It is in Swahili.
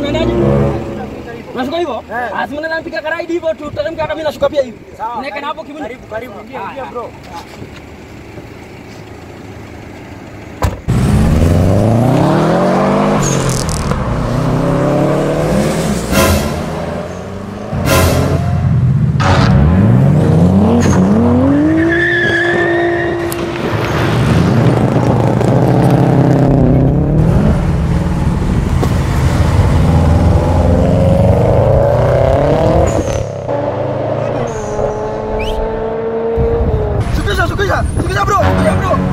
unaendaje? Unashuka hivyo? Lazima na nampika karai hivyo tu, tutamka hata mimi nashuka pia hivyo. Neka na hapo kibuni. Karibu karibu. Ingia bro. tiga tiga bro tiga bro.